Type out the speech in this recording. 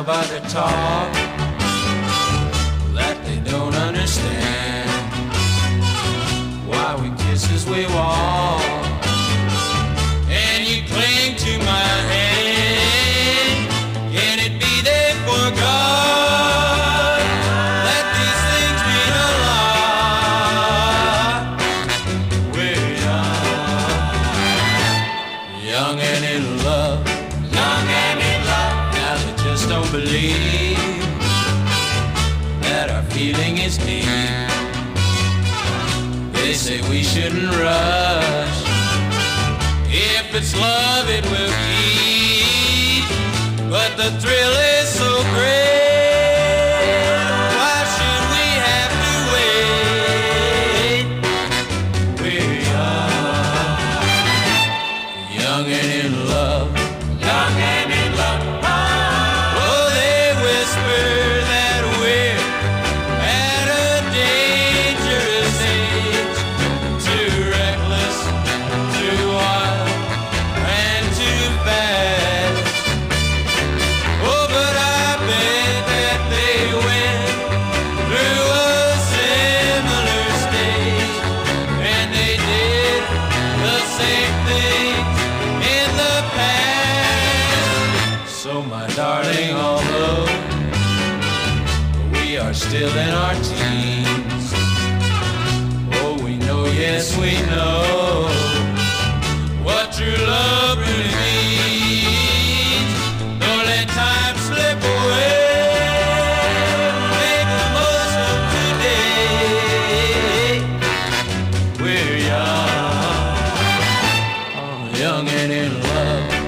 of other talk. believe that our feeling is deep. They say we shouldn't rush. If it's love, it will keep. But the thrill is so great. Young and in love. So, my darling, although we are still in our teens, oh, we know, yes, we know what true love really means. Don't let time slip away. We're young, all Young and in love.